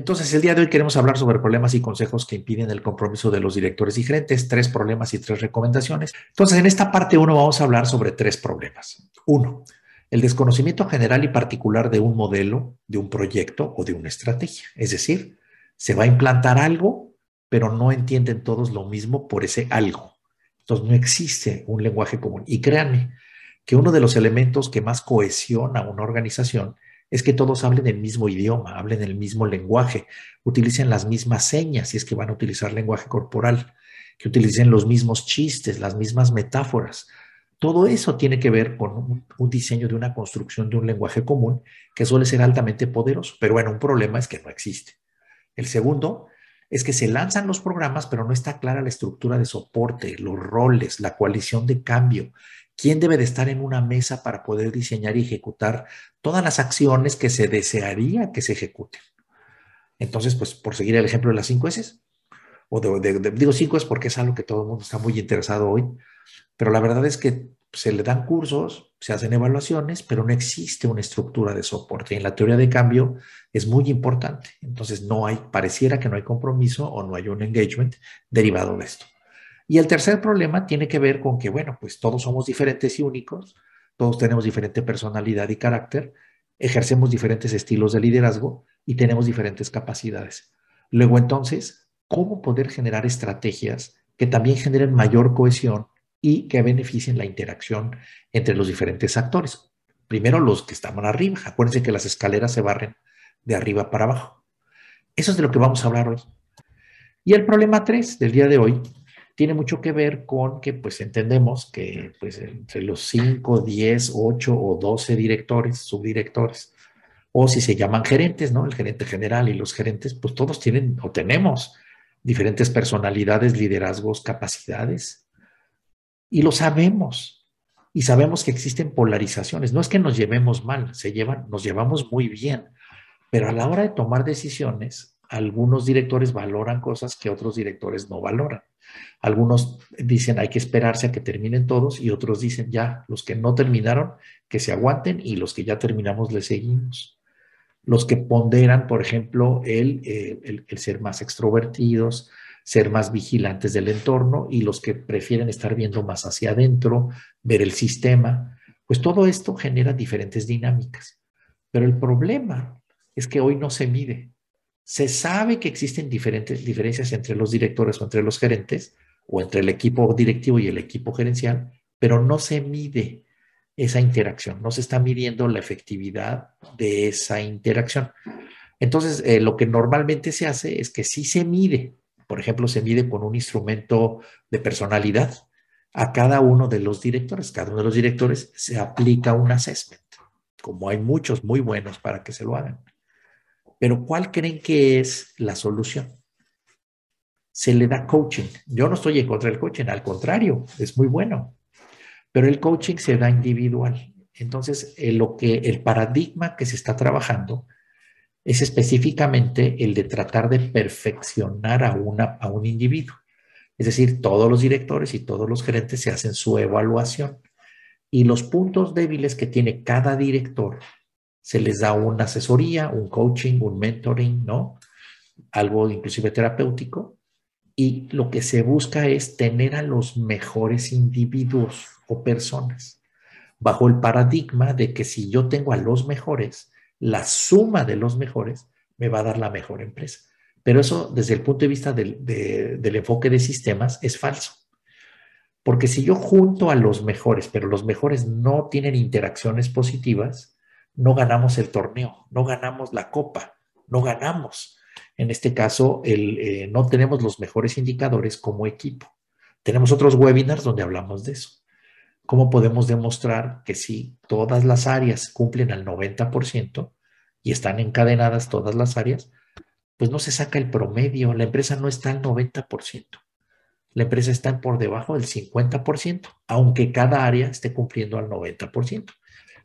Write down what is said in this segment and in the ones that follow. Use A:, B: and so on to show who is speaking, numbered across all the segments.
A: Entonces, el día de hoy queremos hablar sobre problemas y consejos que impiden el compromiso de los directores y gerentes, tres problemas y tres recomendaciones. Entonces, en esta parte uno vamos a hablar sobre tres problemas. Uno, el desconocimiento general y particular de un modelo, de un proyecto o de una estrategia. Es decir, se va a implantar algo, pero no entienden todos lo mismo por ese algo. Entonces, no existe un lenguaje común. Y créanme que uno de los elementos que más cohesiona una organización es que todos hablen el mismo idioma, hablen el mismo lenguaje, utilicen las mismas señas si es que van a utilizar lenguaje corporal, que utilicen los mismos chistes, las mismas metáforas. Todo eso tiene que ver con un, diseño de una construcción de un lenguaje común que suele ser altamente poderoso, pero bueno, un problema es que no existe. El segundo es que se lanzan los programas, pero no está clara la estructura de soporte, los roles, la coalición de cambio, ¿Quién debe de estar en una mesa para poder diseñar y ejecutar todas las acciones que se desearía que se ejecuten? Entonces, pues por seguir el ejemplo de las cinco S, o digo cinco es porque es algo que todo el mundo está muy interesado hoy, pero la verdad es que se le dan cursos, se hacen evaluaciones, pero no existe una estructura de soporte. Y en la teoría de cambio es muy importante. Entonces, no hay, pareciera que no hay compromiso o no hay un engagement derivado de esto. Y el tercer problema tiene que ver con que, bueno, pues todos somos diferentes y únicos, todos tenemos diferente personalidad y carácter, ejercemos diferentes estilos de liderazgo y tenemos diferentes capacidades. Luego entonces, ¿cómo poder generar estrategias que también generen mayor cohesión y que beneficien la interacción entre los diferentes actores? Primero los que estaban arriba. Acuérdense que las escaleras se barren de arriba para abajo. Eso es de lo que vamos a hablar hoy. Y el problema tres del día de hoy tiene mucho que ver con que pues entendemos que pues entre los 5, 10, 8 o 12 directores, subdirectores, o si se llaman gerentes, ¿no? El gerente general y los gerentes, pues todos tienen o tenemos diferentes personalidades, liderazgos, capacidades. Y lo sabemos. Y sabemos que existen polarizaciones. No es que nos llevemos mal, se llevan, nos llevamos muy bien. Pero a la hora de tomar decisiones, algunos directores valoran cosas que otros directores no valoran. Algunos dicen hay que esperarse a que terminen todos y otros dicen ya, los que no terminaron, que se aguanten y los que ya terminamos le seguimos. Los que ponderan, por ejemplo, el, eh, el, el ser más extrovertidos, ser más vigilantes del entorno y los que prefieren estar viendo más hacia adentro, ver el sistema, pues todo esto genera diferentes dinámicas. Pero el problema es que hoy no se mide. Se sabe que existen diferentes diferencias entre los directores o entre los gerentes o entre el equipo directivo y el equipo gerencial, pero no se mide esa interacción, no se está midiendo la efectividad de esa interacción. Entonces, eh, lo que normalmente se hace es que sí se mide, por ejemplo, se mide con un instrumento de personalidad a cada uno de los directores. Cada uno de los directores se aplica un assessment, como hay muchos muy buenos para que se lo hagan. Pero ¿cuál creen que es la solución? Se le da coaching. Yo no estoy en contra del coaching, al contrario, es muy bueno. Pero el coaching se da individual. Entonces, lo que, el paradigma que se está trabajando es específicamente el de tratar de perfeccionar a, una, a un individuo. Es decir, todos los directores y todos los gerentes se hacen su evaluación y los puntos débiles que tiene cada director se les da una asesoría, un coaching, un mentoring, ¿no? Algo inclusive terapéutico. Y lo que se busca es tener a los mejores individuos o personas, bajo el paradigma de que si yo tengo a los mejores, la suma de los mejores me va a dar la mejor empresa. Pero eso, desde el punto de vista del, del enfoque de sistemas, es falso. Porque si yo junto a los mejores, pero los mejores no tienen interacciones positivas, no ganamos el torneo, no ganamos la copa, no ganamos. En este caso, eh, no tenemos los mejores indicadores como equipo. Tenemos otros webinars donde hablamos de eso. ¿Cómo podemos demostrar que si todas las áreas cumplen al 90% y están encadenadas todas las áreas, pues no se saca el promedio, la empresa no está al 90%. La empresa está por debajo del 50%, aunque cada área esté cumpliendo al 90%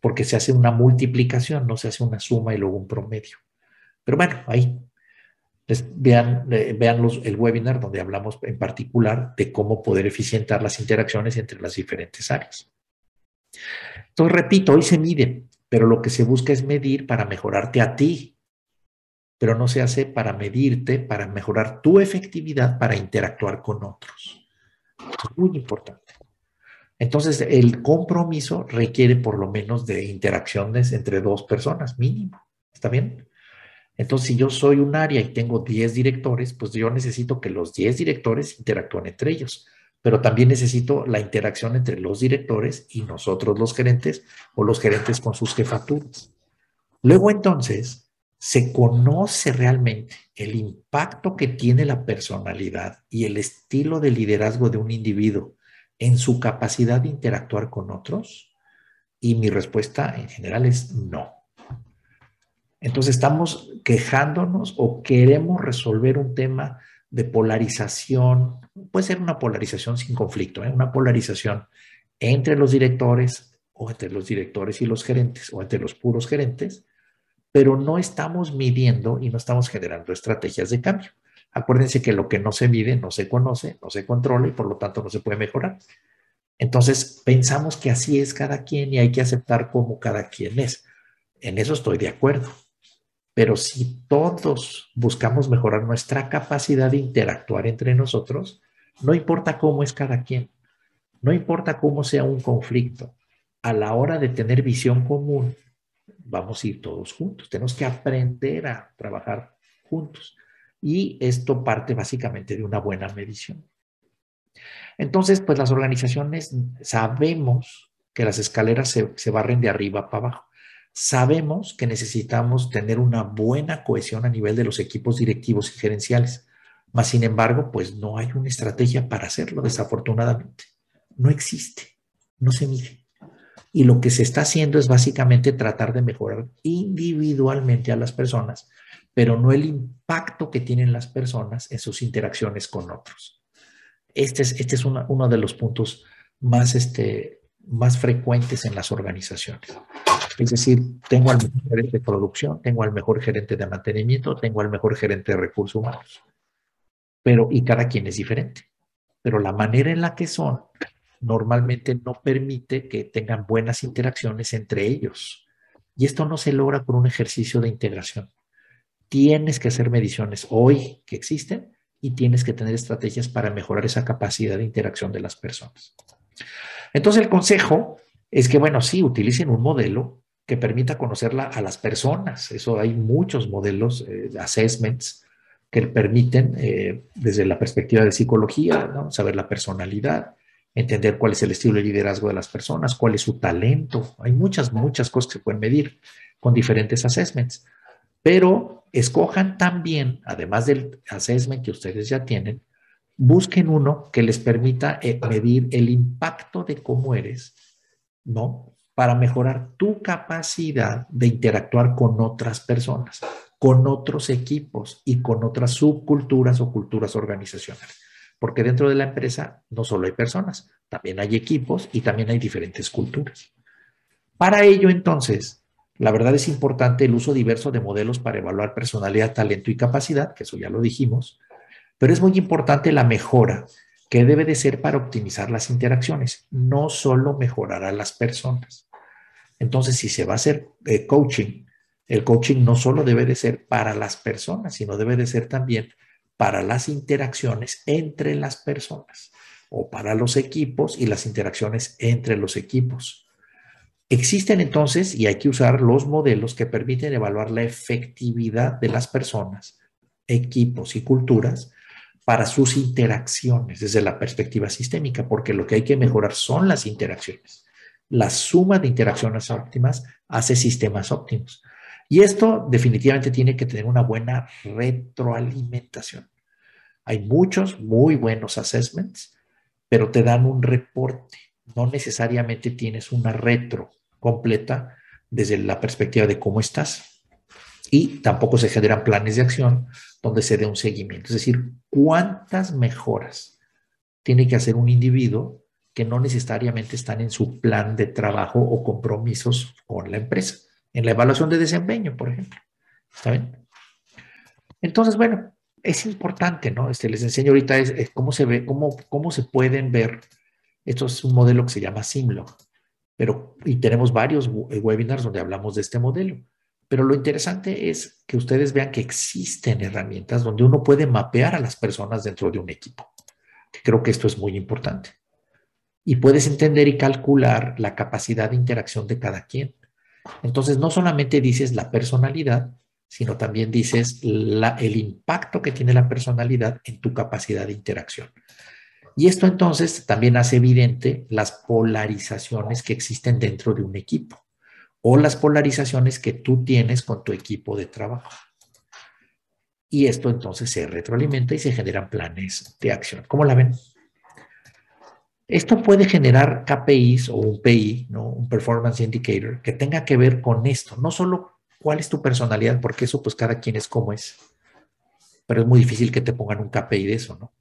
A: porque se hace una multiplicación, no se hace una suma y luego un promedio. Pero bueno, ahí vean, eh, vean el webinar donde hablamos en particular de cómo poder eficientar las interacciones entre las diferentes áreas. Entonces, repito, hoy se mide, pero lo que se busca es medir para mejorarte a ti. pero no se hace para medirte, para mejorar tu efectividad para interactuar con otros. es muy importante. Entonces, el compromiso requiere por lo menos de interacciones entre dos personas, mínimo. ¿Está bien? Entonces, si yo soy un área y tengo 10 directores, pues yo necesito que los 10 directores interactúen entre ellos, pero también necesito la interacción entre los directores y nosotros los gerentes o los gerentes con sus jefaturas. Luego entonces, se conoce realmente el impacto que tiene la personalidad y el estilo de liderazgo de un individuo en su capacidad de interactuar con otros? Y mi respuesta en general es no. Entonces estamos quejándonos o queremos resolver un tema de polarización, puede ser una polarización sin conflicto, ¿eh? una polarización entre los directores o entre los directores y los gerentes o entre los puros gerentes, pero no estamos midiendo y no estamos generando estrategias de cambio. Acuérdense que lo que no se mide no se conoce, no se controla y por lo tanto no se puede mejorar. Entonces, pensamos que así es cada quien y hay que aceptar como cada quien es. En eso estoy de acuerdo. Pero si todos buscamos mejorar nuestra capacidad de interactuar entre nosotros, no importa cómo es cada quien, no importa cómo sea un conflicto, a la hora de tener visión común, vamos a ir todos juntos. Tenemos que aprender a trabajar juntos. Y esto parte básicamente de una buena medición. Entonces, pues las organizaciones sabemos que las escaleras se, barren de arriba para abajo. Sabemos que necesitamos tener una buena cohesión a nivel de los equipos directivos y gerenciales. Mas, sin embargo, pues no hay una estrategia para hacerlo, desafortunadamente. No existe, no se mide. Y lo que se está haciendo es básicamente tratar de mejorar individualmente a las personas pero no el impacto que tienen las personas en sus interacciones con otros. Este es, este es uno de los puntos más, este, más frecuentes en las organizaciones. Es decir, tengo al mejor gerente de producción, tengo al mejor gerente de mantenimiento, tengo al mejor gerente de recursos humanos. Pero, y cada quien es diferente. Pero la manera en la que son normalmente no permite que tengan buenas interacciones entre ellos. Y esto no se logra por un ejercicio de integración tienes que hacer mediciones hoy que existen y tienes que tener estrategias para mejorar esa capacidad de interacción de las personas. Entonces el consejo es que, bueno, sí, utilicen un modelo que permita conocerla a las personas. Eso hay muchos modelos, eh, assessments, que permiten, eh, desde la perspectiva de psicología, saber la personalidad, entender cuál es el estilo de liderazgo de las personas, cuál es su talento. Hay muchas, muchas cosas que se pueden medir con diferentes assessments. Pero escojan también, además del assessment que ustedes ya tienen, busquen uno que les permita eh, medir el impacto de cómo eres, ¿no? Para mejorar tu capacidad de interactuar con otras personas, con otros equipos y con otras subculturas o culturas organizacionales. Porque dentro de la empresa no solo hay personas, también hay equipos y también hay diferentes culturas. Para ello, entonces, la verdad es importante el uso diverso de modelos para evaluar personalidad, talento y capacidad, que eso ya lo dijimos, pero es muy importante la mejora que debe de ser para optimizar las interacciones, no solo mejorar a las personas. Entonces, si se va a hacer eh, coaching, el coaching no solo debe de ser para las personas, sino debe de ser también para las interacciones entre las personas o para los equipos y las interacciones entre los equipos. Existen entonces, y hay que usar los modelos que permiten evaluar la efectividad de las personas, equipos y culturas para sus interacciones desde la perspectiva sistémica, porque lo que hay que mejorar son las interacciones. La suma de interacciones óptimas hace sistemas óptimos. Y esto definitivamente tiene que tener una buena retroalimentación. Hay muchos muy buenos assessments, pero te dan un reporte. No necesariamente tienes una retro completa desde la perspectiva de cómo estás. Y tampoco se generan planes de acción donde se dé un seguimiento. Es decir, cuántas mejoras tiene que hacer un individuo que no necesariamente están en su plan de trabajo o compromisos con la empresa. En la evaluación de desempeño, por ejemplo. ¿Está bien? Entonces, bueno, es importante, ¿no? Este, les enseño ahorita cómo se ve, cómo, cómo se pueden ver. Esto es un modelo que se llama Simlog pero, y tenemos varios eh, webinars donde hablamos de este modelo. Pero lo interesante es que ustedes vean que existen herramientas donde uno puede mapear a las personas dentro de un equipo. Creo que esto es muy importante. Y puedes entender y calcular la capacidad de interacción de cada quien. Entonces, no solamente dices la personalidad, sino también dices el impacto que tiene la personalidad en tu capacidad de interacción. Y esto entonces también hace evidente las polarizaciones que existen dentro de un equipo o las polarizaciones que tú tienes con tu equipo de trabajo. Y esto entonces se retroalimenta y se generan planes de acción. ¿Cómo la ven? Esto puede generar KPIs o un PI, ¿no? un Performance Indicator, que tenga que ver con esto. No solo cuál es tu personalidad, porque eso pues cada quien es como es. Pero es muy difícil que te pongan un KPI de eso, ¿no?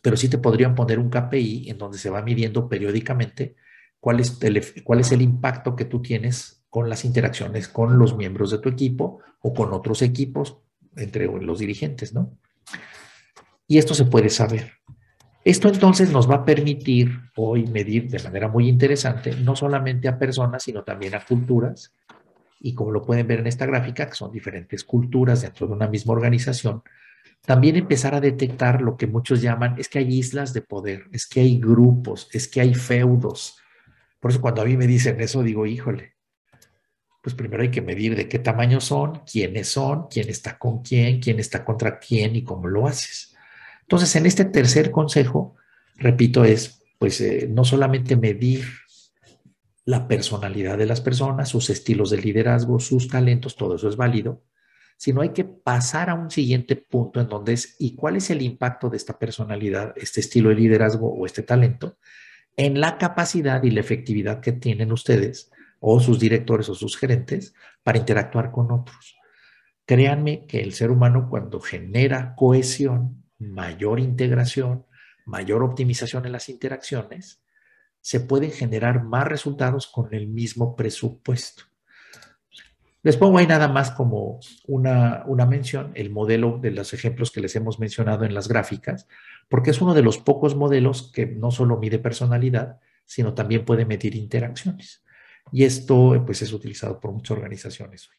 A: Pero sí te podrían poner un KPI en donde se va midiendo periódicamente cuál es el, impacto que tú tienes con las interacciones con los miembros de tu equipo o con otros equipos, entre los dirigentes, ¿no? Y esto se puede saber. Esto entonces nos va a permitir hoy medir de manera muy interesante no solamente a personas, sino también a culturas. Y como lo pueden ver en esta gráfica, que son diferentes culturas dentro de una misma organización, también empezar a detectar lo que muchos llaman, es que hay islas de poder, es que hay grupos, es que hay feudos. Por eso cuando a mí me dicen eso, digo, híjole, pues primero hay que medir de qué tamaño son, quiénes son, quién está con quién, quién está contra quién y cómo lo haces. Entonces, en este tercer consejo, repito, es pues eh, no solamente medir la personalidad de las personas, sus estilos de liderazgo, sus talentos, todo eso es válido, sino hay que pasar a un siguiente punto en donde es, ¿y cuál es el impacto de esta personalidad, este estilo de liderazgo o este talento en la capacidad y la efectividad que tienen ustedes o sus directores o sus gerentes para interactuar con otros? Créanme que el ser humano cuando genera cohesión, mayor integración, mayor optimización en las interacciones, se pueden generar más resultados con el mismo presupuesto. Les pongo ahí nada más como una, una, mención, el modelo de los ejemplos que les hemos mencionado en las gráficas, porque es uno de los pocos modelos que no solo mide personalidad, sino también puede medir interacciones. Y esto pues, es utilizado por muchas organizaciones hoy.